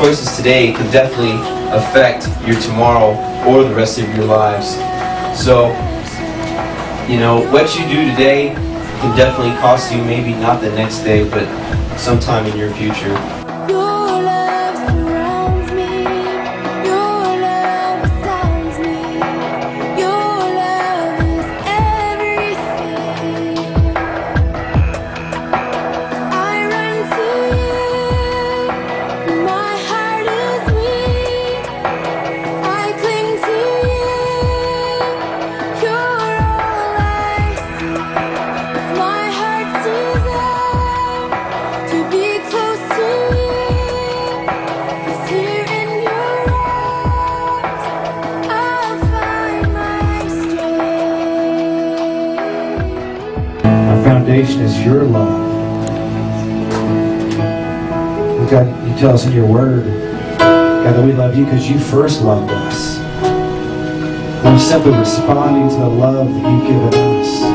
choices today can definitely affect your tomorrow or the rest of your lives. So, you know, what you do today can definitely cost you maybe not the next day, but sometime in your future. Foundation is your love. God, you tell us in your word, God, that we love you because you first loved us. We're simply responding to the love that you've given us.